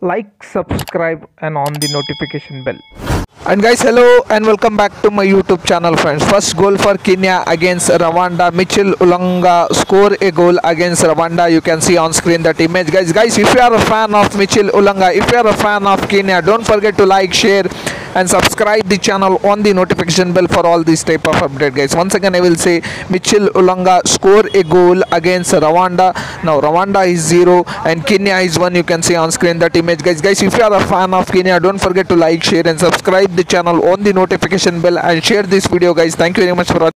like subscribe and on the notification bell And guys, hello and welcome back to my YouTube channel, friends. First goal for Kenya against Rwanda. Michael Olunga score a goal against Rwanda. You can see on screen that image, guys. Guys, if you are a fan of Michael Olunga, if you are a fan of Kenya, don't forget to like, share, and subscribe the channel on the notification bell for all this type of update, guys. Once again, I will say Michael Olunga score a goal against Rwanda. Now Rwanda is zero and Kenya is one. You can see on screen that image, guys. Guys, if you are a fan of Kenya, don't forget to like, share, and subscribe the channel on the notification bell and share this video guys thank you very much for watching